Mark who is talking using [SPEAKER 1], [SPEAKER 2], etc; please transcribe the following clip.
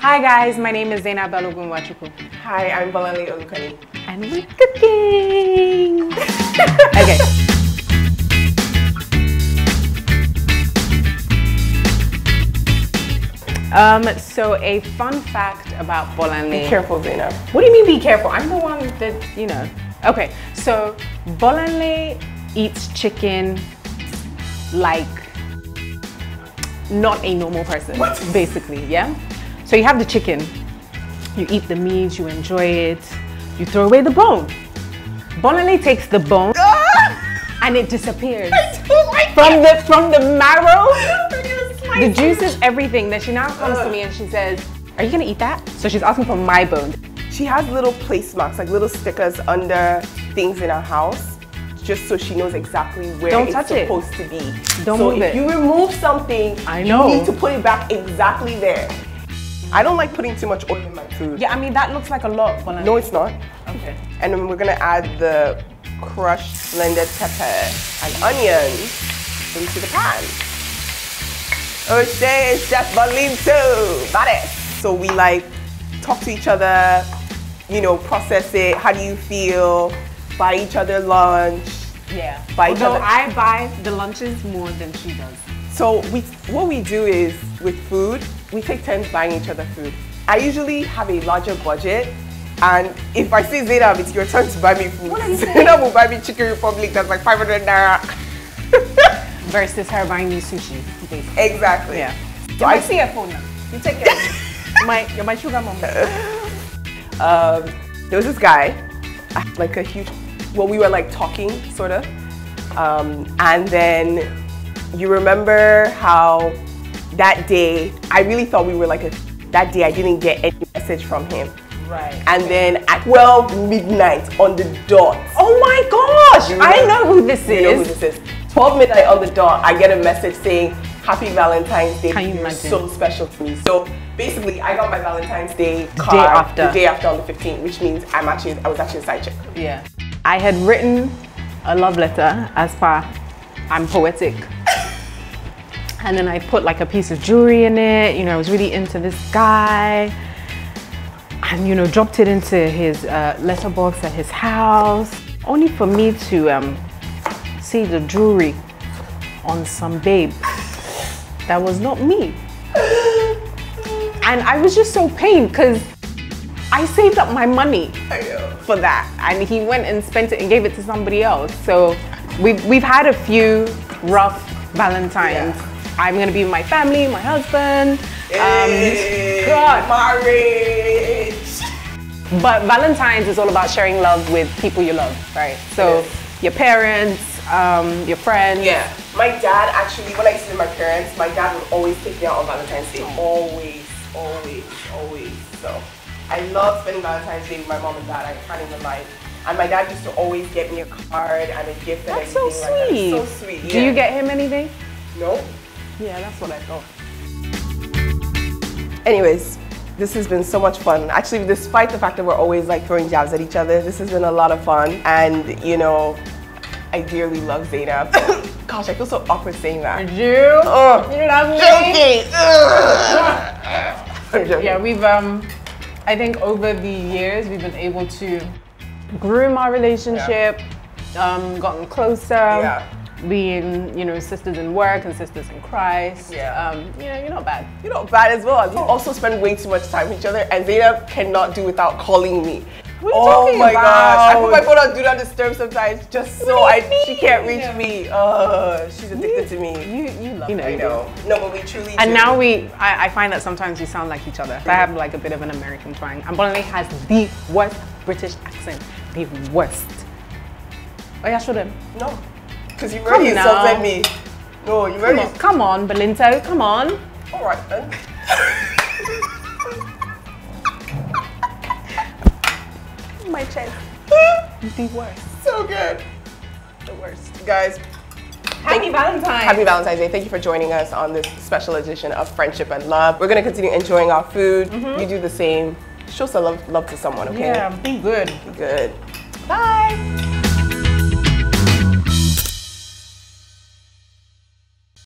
[SPEAKER 1] Hi guys, my name is Zainab Balogun Wachuku.
[SPEAKER 2] Hi, I'm Bolanle Olukanni.
[SPEAKER 1] And we're cooking! okay. Um, so a fun fact about Bolanle.
[SPEAKER 2] Be careful, Zainab.
[SPEAKER 1] What do you mean be careful? I'm the one that, you know. Okay, so Bolanle eats chicken like not a normal person,
[SPEAKER 2] What?
[SPEAKER 1] basically, yeah? So you have the chicken, you eat the meat, you enjoy it, you throw away the bone. Bolanle takes the bone ah! and it disappears. From the, from the marrow, the juices, everything. Then she now comes to me and she says, are you gonna eat that? So she's asking for my bone.
[SPEAKER 2] She has little placemarks, like little stickers under things in her house, just so she knows exactly where
[SPEAKER 1] Don't
[SPEAKER 2] it's
[SPEAKER 1] touch it.
[SPEAKER 2] supposed to be.
[SPEAKER 1] Don't
[SPEAKER 2] so
[SPEAKER 1] move
[SPEAKER 2] if
[SPEAKER 1] it.
[SPEAKER 2] you remove something,
[SPEAKER 1] I know.
[SPEAKER 2] you need to put it back exactly there. I don't like putting too much oil in my food.
[SPEAKER 1] Yeah, I mean, that looks like a lot, Bolanle.
[SPEAKER 2] No, it's not.
[SPEAKER 1] Okay.
[SPEAKER 2] And then we're gonna add the crushed blended pepper and onions into the pan. O'Shea Chef Bolito. Got it. So we like talk to each other, you know, process it. How do you feel? Buy each other lunch.
[SPEAKER 1] Yeah.
[SPEAKER 2] Buy each
[SPEAKER 1] Although I buy the lunches more than she does.
[SPEAKER 2] So we, what we do is with food, we take turns buying each other food. I usually have a larger budget, and if I say Zainab, it's your turn to buy me food.
[SPEAKER 1] What are you saying?
[SPEAKER 2] Zainab will buy me Chicken Republic that's like 500 naira.
[SPEAKER 1] Versus her buying me sushi. basically.
[SPEAKER 2] exactly.
[SPEAKER 1] Yeah.
[SPEAKER 2] So
[SPEAKER 1] I see her phone now. You take care. of my, you're my sugar mama.
[SPEAKER 2] um, there was this guy, like a huge, well, we were like talking, sort of. Um, and then you remember how that day, I really thought we were like a, that day I didn't get any message from him.
[SPEAKER 1] Right.
[SPEAKER 2] And then at 12 midnight on the dot,
[SPEAKER 1] Oh my gosh!
[SPEAKER 2] You
[SPEAKER 1] I
[SPEAKER 2] know-
[SPEAKER 1] know who this
[SPEAKER 2] you
[SPEAKER 1] is.
[SPEAKER 2] know who this is. 12 midnight on the dot, I get a message saying, Happy Valentine's Day.
[SPEAKER 1] Can you
[SPEAKER 2] You're
[SPEAKER 1] imagine?
[SPEAKER 2] so special to me. So basically, I got my Valentine's Day
[SPEAKER 1] day
[SPEAKER 2] card
[SPEAKER 1] after.
[SPEAKER 2] the day after on the 15th, which means I'm actually, I was actually a side chick.
[SPEAKER 1] Yeah. I had written a love letter as per I'm poetic. And then I put like a piece of jewelry in it. You know, I was really into this guy. And, you know, dropped it into his uh, letterbox at his house. Only for me to um, see the jewelry on some babe that was not me. And I was just so pained because I saved up my money for that and he went and spent it and gave it to somebody else so we've, we've had a few rough valentines
[SPEAKER 2] Yeah.
[SPEAKER 1] I'm gonna be with my family my husband
[SPEAKER 2] Hey,
[SPEAKER 1] um, God.
[SPEAKER 2] Marriage.
[SPEAKER 1] but valentines is all about sharing love with people you love right so
[SPEAKER 2] Yes.
[SPEAKER 1] your parents um, your friends
[SPEAKER 2] Yeah. My dad actually, when I used to live with my parents, my dad would always take me out on Valentine's Day. Always, always, always. So I love spending Valentine's Day with my mom and dad. I can't even lie. And my dad used to always get me a card and a gift and
[SPEAKER 1] that's so
[SPEAKER 2] everything like that.
[SPEAKER 1] sweet
[SPEAKER 2] So sweet.
[SPEAKER 1] do you get him anything
[SPEAKER 2] No.
[SPEAKER 1] Yeah that's what i thought
[SPEAKER 2] Anyways, this has been so much fun. Actually, despite the fact that we're always like throwing jabs at each other, this has been a lot of fun. And you know, I dearly love Zainab. Gosh, I feel so awkward saying that.
[SPEAKER 1] you
[SPEAKER 2] Oh,
[SPEAKER 1] you love me
[SPEAKER 2] joking.
[SPEAKER 1] Yeah we've um i think over the years we've been able to groom our relationship um gotten closer
[SPEAKER 2] Yeah.
[SPEAKER 1] Being you know sisters in work and sisters in christ
[SPEAKER 2] Yeah.
[SPEAKER 1] um you know you're not bad
[SPEAKER 2] You're not bad as well. We also spend way too much time with each other, and Zainab cannot do without calling me.
[SPEAKER 1] What are you
[SPEAKER 2] oh
[SPEAKER 1] talking
[SPEAKER 2] my gosh! I put my phone on do not disturb sometimes, just so I
[SPEAKER 1] you
[SPEAKER 2] she can't
[SPEAKER 1] mean?
[SPEAKER 2] reach me. Uh, she's addicted to me.
[SPEAKER 1] you you love You
[SPEAKER 2] I
[SPEAKER 1] her.
[SPEAKER 2] know. No, but we truly.
[SPEAKER 1] and
[SPEAKER 2] do.
[SPEAKER 1] now we I, I find that sometimes we sound like each other i have like a bit of an american twang and Bolanle has the worst british accent the worst oh yeah show them
[SPEAKER 2] no, because you
[SPEAKER 1] Come
[SPEAKER 2] already insulted me. No, you
[SPEAKER 1] come
[SPEAKER 2] already.
[SPEAKER 1] on, come on belinto come on
[SPEAKER 2] All right then.
[SPEAKER 1] my chest the worst
[SPEAKER 2] so good,
[SPEAKER 1] the worst
[SPEAKER 2] guys.
[SPEAKER 1] Happy Valentine's.
[SPEAKER 2] Happy Valentine's Day. Thank you for joining us on this special edition of Friendship and Love. We're going to continue enjoying our food. Mm-hmm. You do the same. Show some love, love to someone, okay?
[SPEAKER 1] Yeah, be good.
[SPEAKER 2] Be good. Bye.